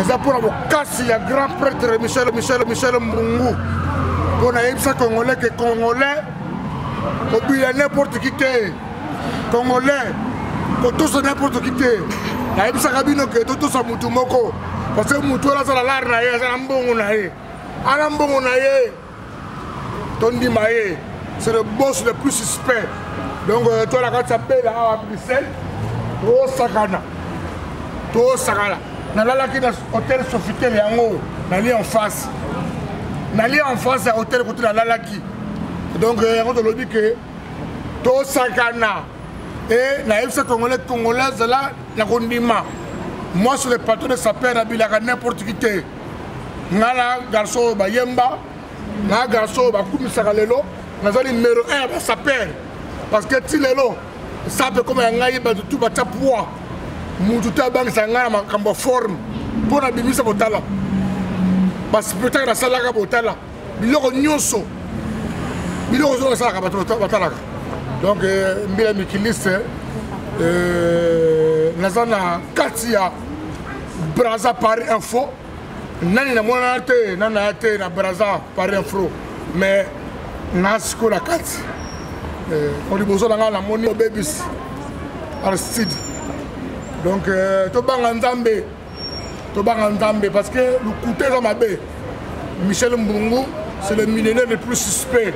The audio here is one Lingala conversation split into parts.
eza mpo na bokasi ya grand pretre michel michel michel mbungu mpo nayebisa congolais ke congolais kobila n'importe qui te congolais kotosa n'importe qui te nayebisaka bino ke totosa motu moko parce que motu wana aza na lare na ye aza na mbongo na ye ana mbongo na ye tondima ye c'est le boss le plus suspect donc euh, to na kati ya bela awa bruxelles tosakana tosakana nalalaki na hôtel sofitel yango nali en face nali en face ya hôtel kote nalalaki donc euh, yango tolobi ke tosakana e nayebisa congolais congolais zala na kondima moi sur le plateau de saper nabilaka n'importe qui te nga na garçon oyo bayemba na garçon oyo bakumisaka lelo naza numero 1 ya basaper parce que ti lelo sape ekoma ya ngai bato tu batya poids motu te abangisa ngai na makambo ya forme mpo na bimisa botala baspectacle nasalaka botala biloko nyonso biloko nyonso basalaka bato batalaka donc euh, mbila mikiliste euh, naza na kati ya braza paris info nani namonana te nani naya te na braza paris info mais na sikoyo na kati euh, o liboso na ngai namoni obebisi aristide donc tobanga nzambe tobanga nzambe parce que lokuta eza mabe michel mbungu c'est le millionnaire le plus suspect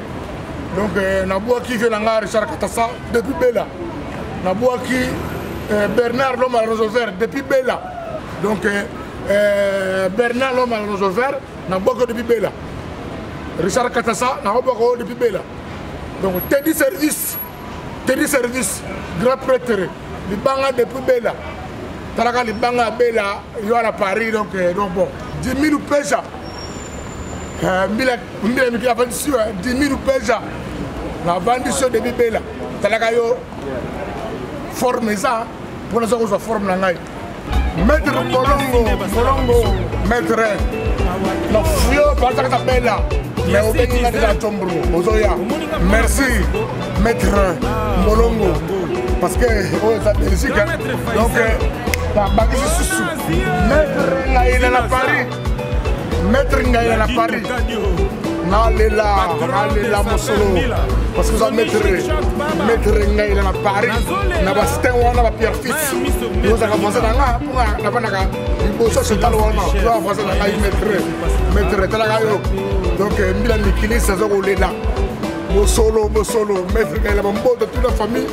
donc euh, nabwaki vie na ngai richard katasa depuis bela nabwaki euh, bernard l'homme à roseau vert depuis bela donc euh, euh, bernard l'homme à roseau vert nabwaki depuis bela richard katasa nakobwaka oyo depuis bela donc tedi service tedi service grand pretre libanga depuis bela talaka libanga ya bela yo ala paris donc euh, donc bon 10 000 pesa euh, mbila mbila miki avandisi yo 10 000 pesa navandisi yo debi bela talaka yo forme eza mpo naza kozwa forme na ngai Maître Molongo, Molongo, Maître, na fuyo bazaka na bela mais obengi nga tela combro ozoya merci maître molongo parce que oyo eza belgique donc nabangisi susu maître ngaina na paris maître ngai na paris nalela nalela mosolo parce que oza maître maître ngai na paris na bastin wana bapierre fix ozaka français na nga mpo napanaka liboso sotal wana oza français na ngai maître maître etalaka yo donc mbila mikilisi aza kolela mosolo mosolo maître ngai na bamboto tuna famille